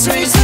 sweet.